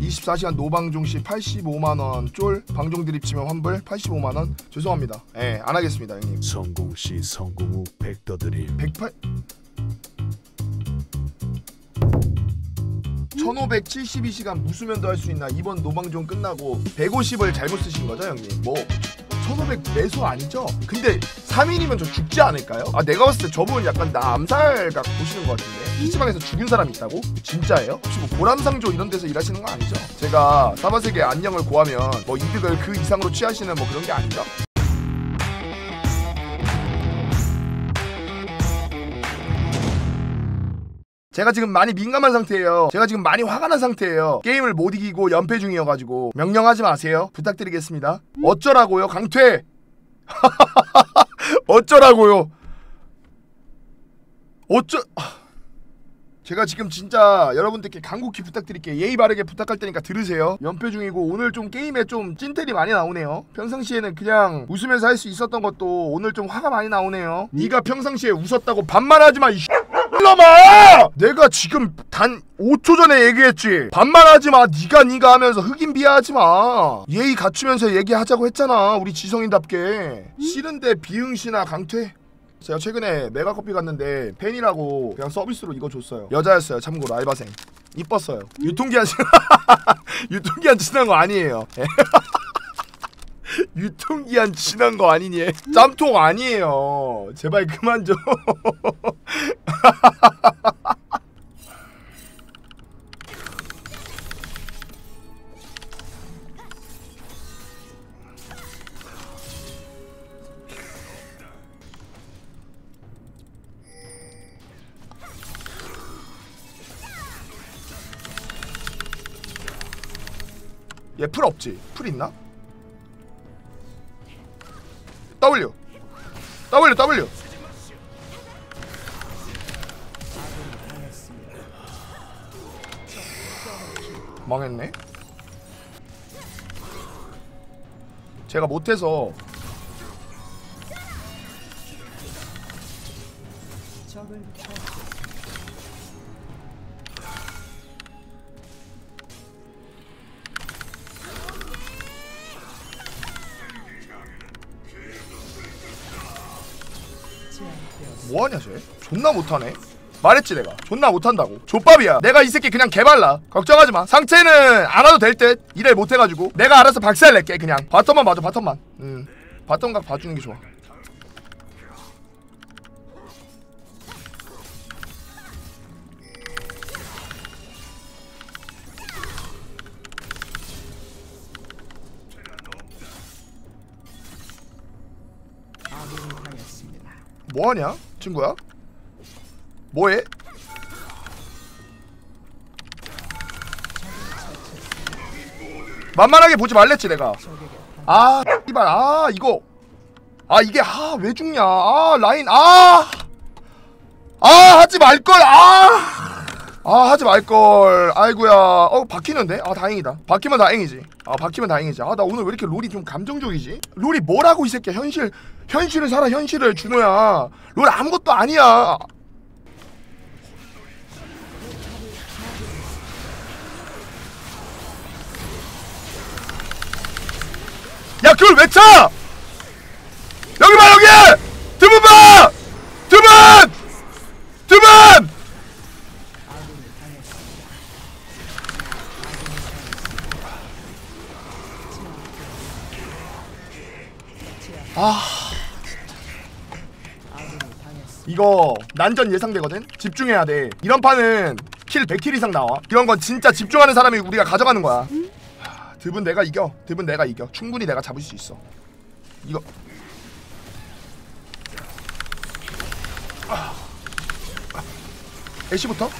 24시간 노방종 시 85만 원, 쫄 방종 드립 치면 환불 85만 원. 죄송합니다. 예, 안 하겠습니다, 형님. 성공 시 성공 후 백더드림 108 1572시간 무수면도 할 수 있나 이번 노방종 끝나고 150을 잘못 쓰신 거죠 형님 뭐 1500 매수 아니죠? 근데 3일이면 저 죽지 않을까요? 아 내가 봤을 때 저분 약간 나 암살각 보시는 것 같은데 PC방에서 죽은 사람이 있다고? 진짜예요? 혹시 뭐 보람상조 이런 데서 일하시는 거 아니죠? 제가 사바세계 안녕을 고하면 뭐 이득을 그 이상으로 취하시는 뭐 그런 게 아니죠? 제가 지금 많이 민감한 상태예요. 제가 지금 많이 화가 난 상태예요. 게임을 못 이기고 연패 중이어가지고 명령하지 마세요. 부탁드리겠습니다. 어쩌라고요, 강퇴? 어쩌라고요? 어쩌? 제가 지금 진짜 여러분들께 간곡히 부탁드릴게요. 예의 바르게 부탁할 테니까 들으세요. 연패 중이고 오늘 좀 게임에 좀 찐텔이 많이 나오네요. 평상시에는 그냥 웃으면서 할 수 있었던 것도 오늘 좀 화가 많이 나오네요. 네가 평상시에 웃었다고 반말하지 마. 이 놈아! 내가 지금 단 5초 전에 얘기했지. 반말하지 마. 네가 네가 하면서 흑인 비하하지 마. 예의 갖추면서 얘기하자고 했잖아. 우리 지성인답게. 싫은데 비응시나 강퇴. 제가 최근에 메가커피 갔는데 팬이라고 그냥 서비스로 이거 줬어요. 여자였어요. 참고로 알바생. 이뻤어요. 유통기한 지 유통기한 지난 거 아니에요. 예. 유통기한 지난 거 아니니? 짬통 아니에요. 제발 그만 좀. 얘 풀 없지? 풀 있나? W W. 망했네. 제가 못해서 뭐하냐 쟤? 존나 못하네. 말했지 내가. 존나 못한다고. 좆밥이야. 내가 이 새끼 그냥 개발라. 걱정하지 마. 상체는 안 와도 될듯. 일을 못해가지고. 내가 알아서 박살 낼게 그냥. bottom만 봐줘 bottom만. 음 bottom각 봐주는 게 좋아. 뭐하냐 친구야? 뭐해? 만만하게 보지 말랬지 내가. 아 이발 아 이거. 아 이게 아 왜 죽냐? 아 라인 아아! 아, 하지 말걸 아 아 하지 말걸 아이구야 어 박히는데 아 다행이다 박히면 다행이지 아 박히면 다행이지 아 나 오늘 왜 이렇게 롤이 좀 감정적이지 롤이 뭐라고 이 새끼야 현실 현실을 살아 현실을 준호야 롤 아무것도 아니야 야 그걸 왜 차! 여기 봐 여기! 두분 봐! 두 분! 두 분! 아 이거 난전 예상되거든? 집중해야 돼 이런 판은 킬 100킬 이상 나와 이런 건 진짜 집중하는 사람이 우리가 가져가는 거야 하, 드분 내가 이겨 드분 내가 이겨 충분히 내가 잡을 수 있어 이거 아. 아. 애쉬부터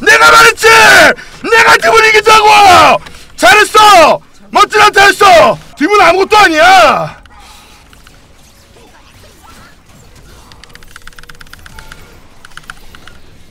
내가 말했지! 내가 드분 이기자고! 잘했어! 멋진 한타 했어! 드분 아무것도 아니야!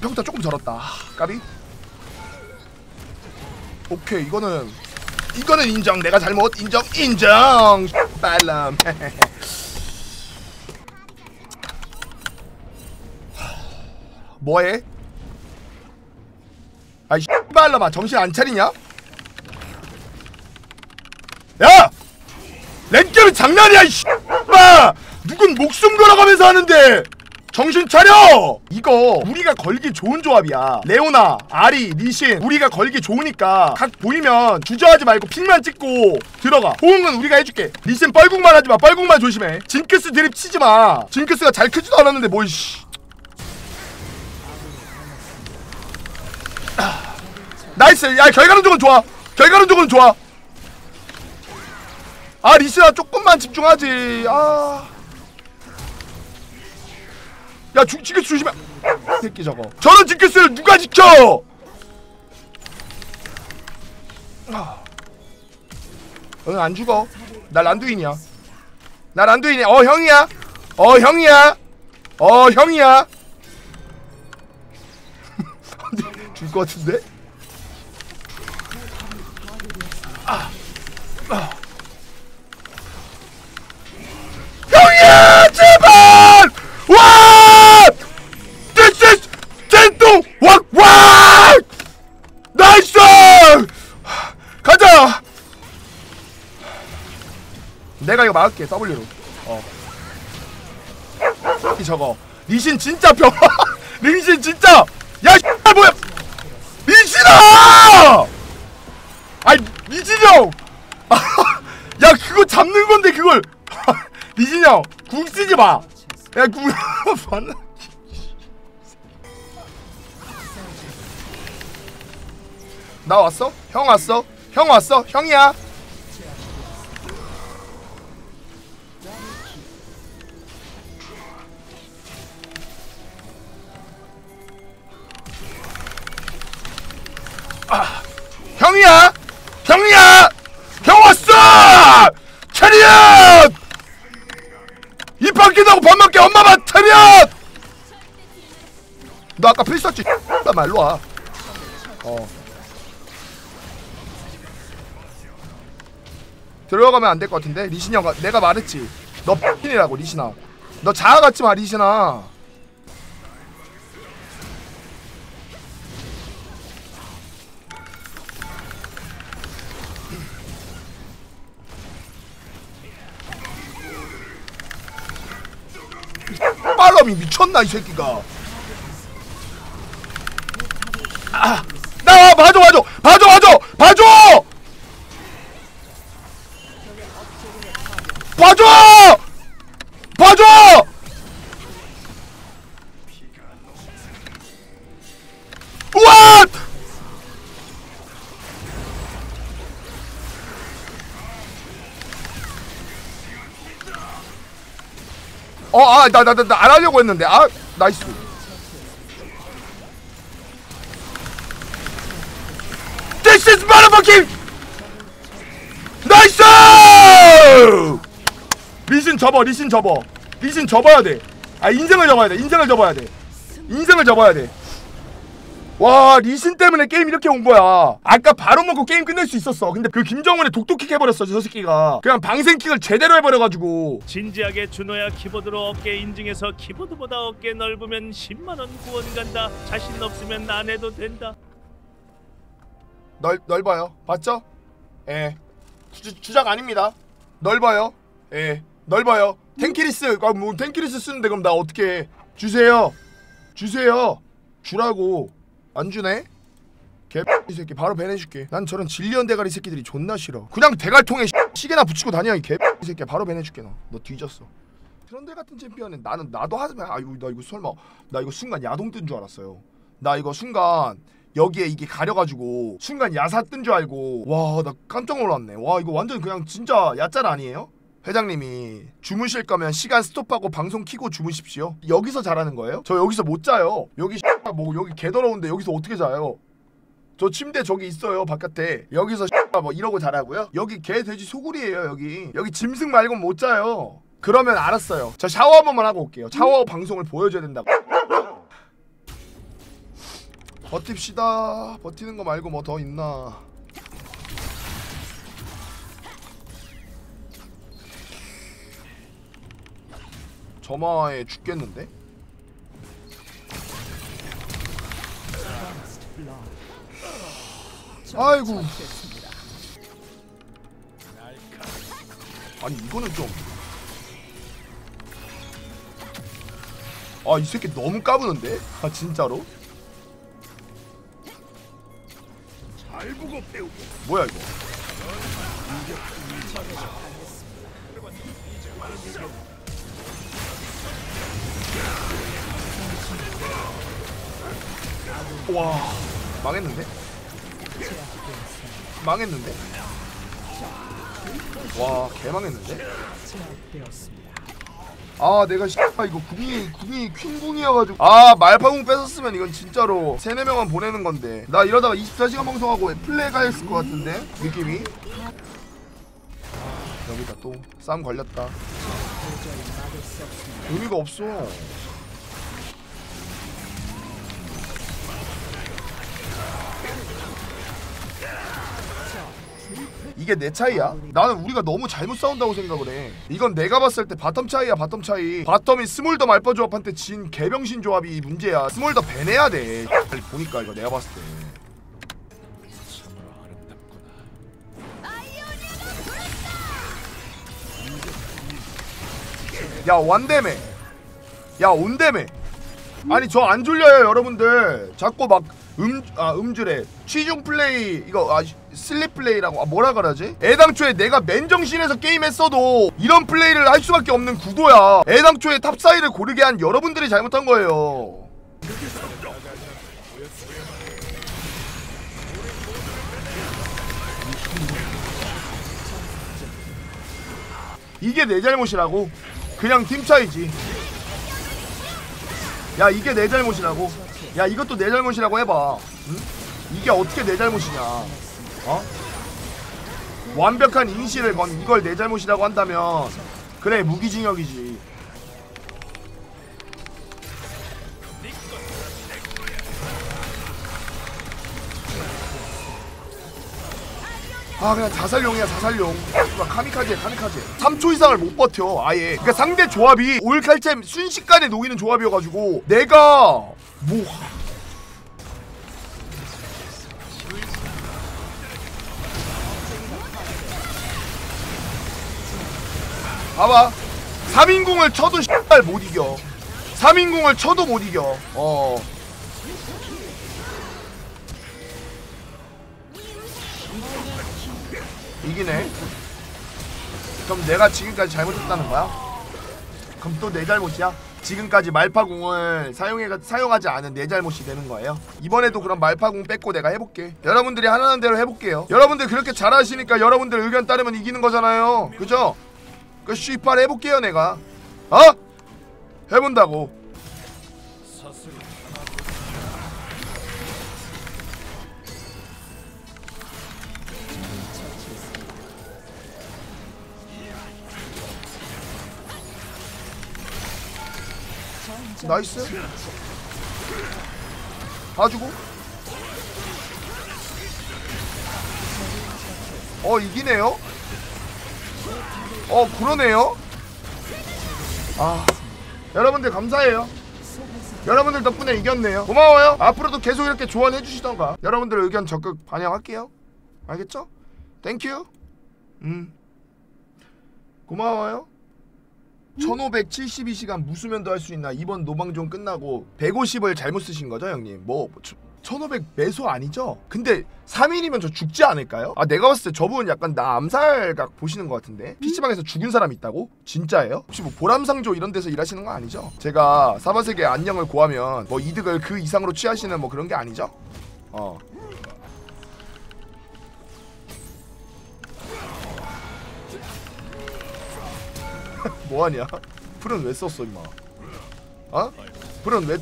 평타 조금 절었다. 까비. 오케이 이거는 이거는 인정. 내가 잘못 인정 인정. 빨람. 뭐해? 아이 씨발놈아 정신 안 차리냐? 야! 랭겜이 장난이야 이 씨발! 누군 목숨 걸어가면서 하는데! 정신 차려! 이거 우리가 걸기 좋은 조합이야. 레오나, 아리, 리신 우리가 걸기 좋으니까 각 보이면 주저하지 말고 픽만 찍고 들어가. 호응은 우리가 해줄게. 리신 뻘궁만 하지마. 뻘궁만 조심해. 징크스 드립 치지마. 징크스가 잘 크지도 않았는데 뭐 씨. nice. 야 결과론적은 좋아. 결과론적은 좋아 아 리스야 조금만 집중하자. 아. 야 주, 징크스 조심해 새끼 저거. 저런 징크스를 누가 지켜? 아. 안 죽어. 나 란두인이야. 나 란두인이야 어 형이야? 어 형이야? 어 형이야? 줄것 같은데? 형이 와 This is 젠동 왁왁 나이스 가자 내가 이거 막을게 W로. 어. 이 저거. 리신 진짜 병 리신 진짜. 야 X발 뭐야. 리신아! 아이 미진이 형. 야 그거 잡는 건데 그걸. 리진이 형궁 쓰지 마. 야궁 봤나? 나 왔어? 형 왔어? 형 왔어? 형이야. 아, 형이야. 형이야. 형 왔어! 이 판 깨다고 밥 먹게 엄마 밥 차렷! 너 아까 필 썼지? 나 말로 와. 어. 들어가면 안 될 것 같은데 리신 형 내가 말했지. 너 X이라고 리신아. 너 자아 같지 마 리신아. 빨람이 미쳤나 이 새끼가. 아, 나 봐줘 봐줘 봐줘. 봐줘 봐줘. 봐줘 아, 나, 나, 나, 나 안 하려고 했는데. 아, nice. This is motherfucking! nice! 리신 접어, 리신 접어. 리신 접어야 돼. 아, 인생을 접어야 돼. 인생을 접어야 돼. 인생을 접어야 돼. 와 리신 때문에 게임 이렇게 온 거야. 아까 바로 먹고 게임 끝낼 수 있었어. 근데 그 김정은의 독독킥 해버렸어 저 새끼가. 그냥 방생킥을 제대로 해버려가지고. 진지하게 준호야 키보드로 어깨 인증해서 키보드보다 어깨 넓으면 10만원 구원 간다. 자신 없으면 안 해도 된다. 넓, 넓어요. 봤죠? 예. 주, 주작 아닙니다. 넓어요. 예. 넓어요. 탱키리스 아, 뭐 탱키리스 쓰는데 그럼 나 어떻게 해? 주세요. 주세요. 주라고 안 주네? 개이 새끼 바로 배내줄게. 난 저런 질리언 대가리 새끼들이 존나 싫어. 그냥 대갈통에 시계나 붙이고 다녀 이개이 새끼 바로 배내줄게 너. 너 뒤졌어. 트런들 같은 챔피언은 나는 나도 하지만 아 이거 나 이거 설마 나 이거 순간 야동 뜬 줄 알았어요. 나 이거 순간 여기에 이게 가려가지고 순간 야사 뜬 줄 알고 와 나 깜짝 놀랐네. 와 이거 완전 그냥 진짜 야짤 아니에요? 회장님이 주무실 거면 시간 스톱하고 방송 키고 주무십시오. 여기서 자라는 거예요? 저 여기서 못 자요. 여기 뭐 여기 개 더러운데 여기서 어떻게 자요? 저 침대 저기 있어요 바깥에. 여기서 뭐 이러고 자라고요? 여기 개 돼지 소굴이에요 여기. 여기 짐승 말고 못 자요. 그러면 알았어요. 저 샤워 한 번만 하고 올게요. 샤워 방송을 보여줘야 된다고. 버팁시다. 버티는 거 말고 뭐 더 있나 점화에 죽겠는데? 아이고 아니 이거는 좀 아 이 새끼 너무 까부는데? 아 진짜로? 뭐야 이거 와. 망했는데? 망했는데? 와 개망했는데? 아 내가 씨 아, 이거 궁이 궁이 퀸궁이어가지고. 아 말파궁 뺏었으면 이건 진짜로 세네 명만 보내는 건데. 나 이러다가 24시간 방송하고 플레이가 했을 것 같은데? 느낌이? 아, 여기다 또 싸움 걸렸다. 의미가 없어 이게 내 차이야? 나는 우리가 너무 잘못 싸운다고 생각을 해. 이건 내가 봤을 때 bottom 차이야, bottom 차이. bottom이 스몰더 말파 조합한테 진 개병신 조합이 문제야. 스몰더 ban해야 돼. 보니까 이거 내가 봤을 때. 야 완대매. 야 온대매. 아니 저 안 졸려요 여러분들. 자꾸 막 음, 아, 음주래. 취중 플레이, 이거, 아, sleep play라고, 아, 뭐라 그러지? 애당초에 내가 맨정신에서 게임했어도 이런 플레이를 할 수밖에 없는 구도야. 애당초에 top 사이온을 고르게 한 여러분들이 잘못한 거예요. 이게 내 잘못이라고? 그냥 팀 차이지. 야 이게 내 잘못이라고? 야 이것도 내 잘못이라고 해봐. 응? 이게 어떻게 내 잘못이냐? 어? 완벽한 인식을 건 이걸 내 잘못이라고 한다면 그래 무기징역이지. 아 그냥 자살용이야 자살용. 막 카미카제 카미카제 3초 이상을 못 버텨 아예. 그러니까 상대 조합이 올칼챔 순식간에 녹이는 조합이어가지고 내가 뭐 봐봐. 3인궁을 쳐도 못 이겨. 3인궁을 쳐도 못 이겨. 어 이기네 그럼 내가 지금까지 잘못했다는 거야? 그럼 또 내 잘못이야? 지금까지 말파궁을 사용해 사용하지 않은 내 잘못이 되는 거예요. 이번에도 그럼 말파궁 뺏고 내가 해볼게. 여러분들이 하라는 대로 해볼게요. 여러분들 그렇게 잘하시니까 여러분들 의견 따르면 이기는 거잖아요. 그죠? 그 쉬팔 해볼게요 내가. 어? 해본다고. nice. 봐주고. 어 이기네요. 어 그러네요. 아 여러분들 감사해요. 여러분들 덕분에 이겼네요. 고마워요. 앞으로도 계속 이렇게 조언해 주시던가. 여러분들 의견 적극 반영할게요. 알겠죠? thank you. 음. 고마워요. 1572시간 무수면도 할 수 있나 이번 노방종 끝나고 150을 잘못 쓰신 거죠 형님 뭐 1500 매소 아니죠? 근데 3일이면 저 죽지 않을까요? 아 내가 봤을 때 저분 약간 나 암살각 보시는 것 같은데 PC방에서 죽은 사람 있다고? 진짜예요? 혹시 뭐 보람상조 이런 데서 일하시는 거 아니죠? 제가 사바세계 안녕을 고하면 뭐 이득을 그 이상으로 취하시는 뭐 그런 게 아니죠? 어 뭐하냐? 풀은 왜 썼어 임마? 어? 풀은 왜?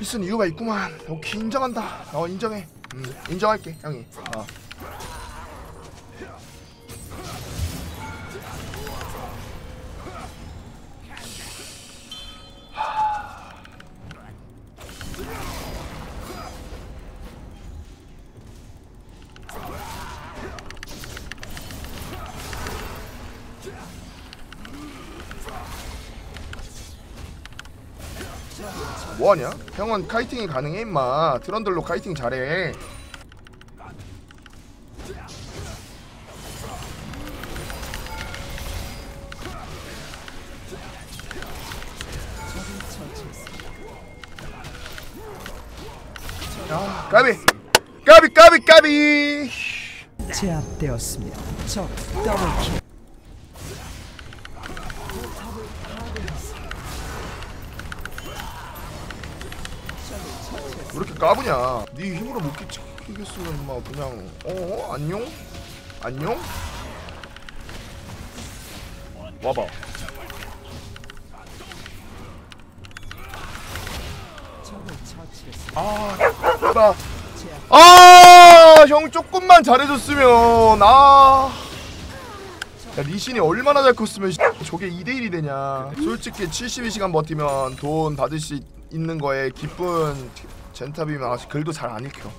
있은 이유가 있구만. 오케이 인정한다. 어 인정해. 음 인정할게 형이. 어. 뭐하냐? 형은 카이팅이 가능해 임마 트런들로 카이팅 잘해 야 까비 까비 까비 까비 제압되었습니다. 적 더블킬. 까부냐? 네 힘으로 못 끼치겠으면 인마 그냥 어 안녕 안녕 와봐. 아, 나. 아, 형 조금만 잘해줬으면 아. 야, 리신이 얼마나 잘 컸으면 씨, 저게 2대 1이 되냐. 솔직히 72시간 버티면 돈 받을 수 있는 거에 기쁜 젠탑이면 아직 글도 잘 안 읽혀.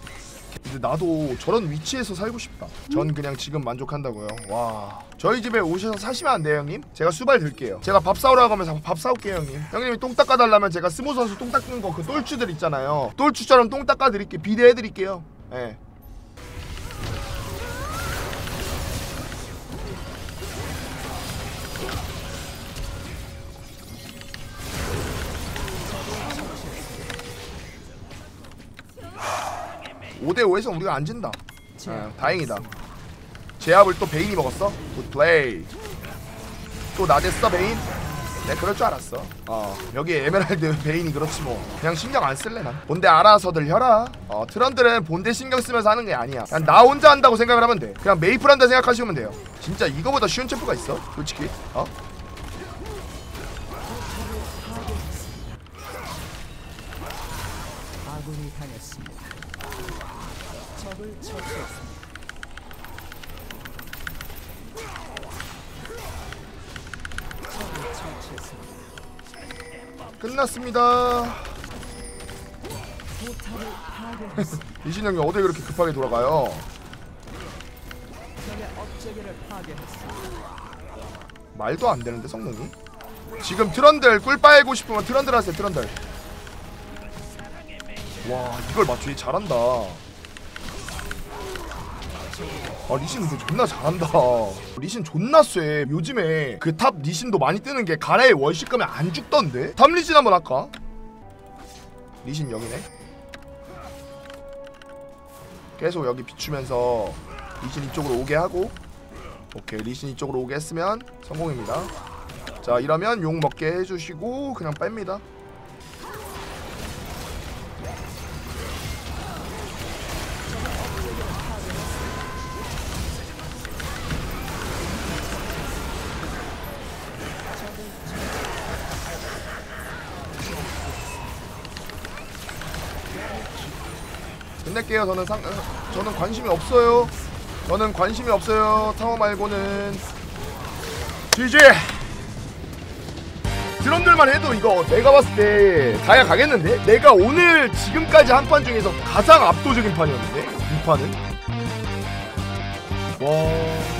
근데 나도 저런 위치에서 살고 싶다. 전 그냥 지금 만족한다고요. 와. 저희 집에 오셔서 사시면 안 돼요, 형님? 제가 수발 들게요. 제가 밥 사오라고 하면 밥 사올게요, 형님. 형님이 똥 닦아달라면 제가 스모 선수 똥 닦는 거 그 똘추들 있잖아요. 똘추처럼 똥 닦아드릴게. 비대해드릴게요. 예. 오대 5에서 우리가 안 진다. 아, 다행이다. 제압을 또 베인이 먹었어. good play. 또 나댔어 베인. 내 그럴 줄 알았어. 어 여기 에메랄드 베인이 그렇지 뭐. 그냥 신경 안 쓸래 난. 본대 알아서들 혀라. 어 트런들은 본대 신경 쓰면서 하는 게 아니야. 그냥 나 혼자 한다고 생각을 하면 돼. 그냥 메이플 한다 생각하시면 돼요. 진짜 이거보다 쉬운 champ가 있어? 솔직히. 어? 아군이 당했습니다. 적을 처치했습니다. 적을 처치했습니다. 끝났습니다. 포탑을 파괴했습니다. 이신 형이 어디 그렇게 급하게 돌아가요? 적의 업체계를 파괴했습니다. 말도 안 되는데 성능이? 지금 트런들 꿀 빨고 싶으면 트런들 하세요 트런들 와 이걸 맞추기 잘한다 아 리신 근데 존나 잘한다. 리신 존나 쎄. 요즘에 그 top 리신도 많이 뜨는 게 가라에 월식 가면 안 죽던데? top 리신 한번 할까? 리신 여기네. 계속 여기 비추면서 리신 이쪽으로 오게 하고. 오케이 리신 이쪽으로 오게 했으면 성공입니다. 자 이러면 욕 먹게 해주시고 그냥 뺍니다 끝낼게요 저는 상 어, 저는 관심이 없어요 저는 관심이 없어요 타워 말고는 GG 드럼들만 해도 이거 내가 봤을 때 다야 가겠는데? 내가 오늘 지금까지 한 판 중에서 가장 압도적인 판이었는데? 이 판은? 와